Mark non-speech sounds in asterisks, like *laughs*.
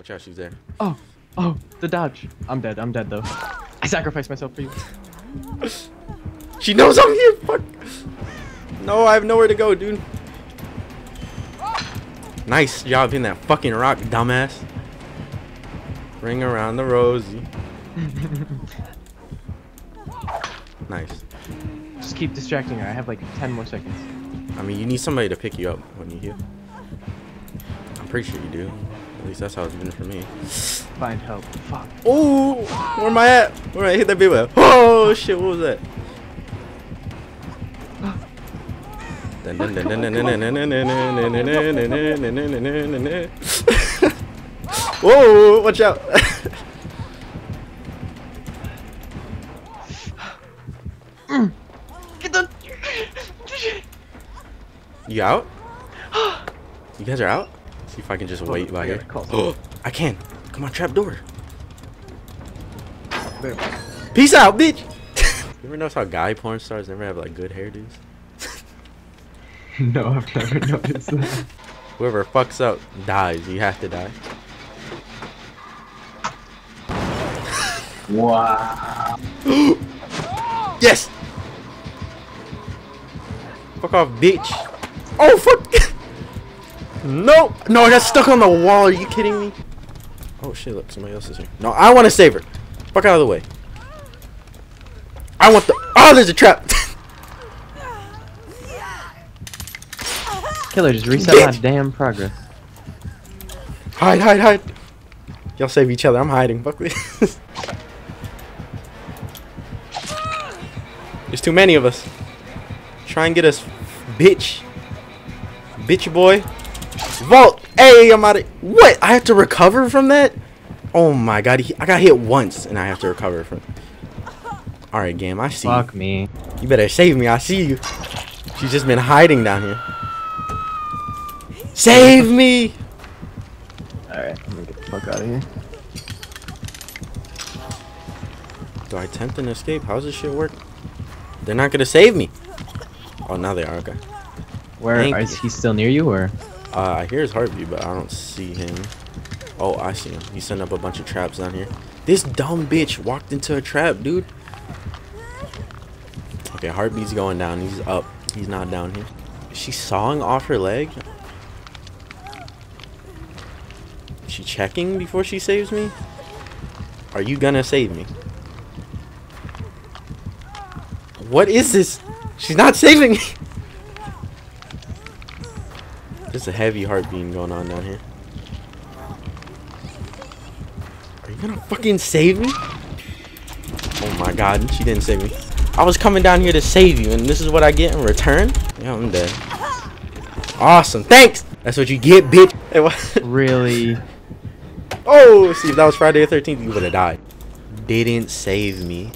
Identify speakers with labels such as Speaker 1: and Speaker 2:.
Speaker 1: Watch out, she's there.
Speaker 2: Oh, oh, the dodge. I'm dead. I'm dead though. I sacrificed myself for you. *laughs*
Speaker 1: She knows I'm here. Fuck. No, I have nowhere to go, dude. Nice job hitting that fucking rock, dumbass. Ring around the rosy. *laughs* nice.
Speaker 2: Just keep distracting her. I have like 10 more seconds.
Speaker 1: I mean, you need somebody to pick you up when you heal. I'm pretty sure you do. At least that's how it's been for me.
Speaker 2: Find help. Fuck.
Speaker 1: Oh, where am I at? Where I hit that big web? Oh shit, what was that? Whoa, watch out.
Speaker 2: Get the.
Speaker 1: You out? You guys are out? See if I can just wait by
Speaker 2: I
Speaker 1: here. *gasps* Oh, I can. Come on, trap door.
Speaker 2: There.
Speaker 1: Peace out, bitch. *laughs* you ever notice how guy porn stars never have like good hairdos? *laughs*
Speaker 2: no, I've never *laughs* noticed that.
Speaker 1: Whoever fucks up dies. You have to die.
Speaker 2: Wow. *gasps*
Speaker 1: Yes. Fuck off, bitch. Oh fuck. No, no, I got stuck on the wall. Are you kidding me? Oh shit! Look, somebody else is here. No, I want to save her. Fuck out of the way. I want the. Oh, there's a trap. *laughs*
Speaker 2: Killer, just reset my damn progress.
Speaker 1: hide, hide, hide. Y'all save each other. I'm hiding. Fuck this. *laughs* There's too many of us. Try and get us, bitch. Bitch boy. Vault. Hey, I'm out of. What? I have to recover from that? Oh my god. He, I got hit once and I have to recover from. Alright, game. I see.
Speaker 2: Fuck me.
Speaker 1: You. you better save me. I see you. She's just been hiding down here. Save me.
Speaker 2: Alright, I'm gonna get the fuck out of here.
Speaker 1: Do I attempt an escape? How's this shit work? They're not gonna save me. Oh, now they are. Okay.
Speaker 2: Where
Speaker 1: Thank
Speaker 2: is
Speaker 1: you.
Speaker 2: he still near you or?
Speaker 1: Uh, I hear his heartbeat, but I don't see him. Oh, I see him. He's setting up a bunch of traps down here. This dumb bitch walked into a trap, dude. Okay, heartbeat's going down. He's up. He's not down here. Is she sawing off her leg? Is she checking before she saves me? Are you gonna save me? What is this? She's not saving me. *laughs* There's a heavy heartbeat going on down here. Are you gonna fucking save me? Oh my god, she didn't save me. I was coming down here to save you, and this is what I get in return? Yeah, I'm dead. Awesome, thanks! That's what you get, bitch. *laughs* Hey, what?
Speaker 2: Really?
Speaker 1: Oh, see, if that was Friday the 13th, you would have died. Didn't save me.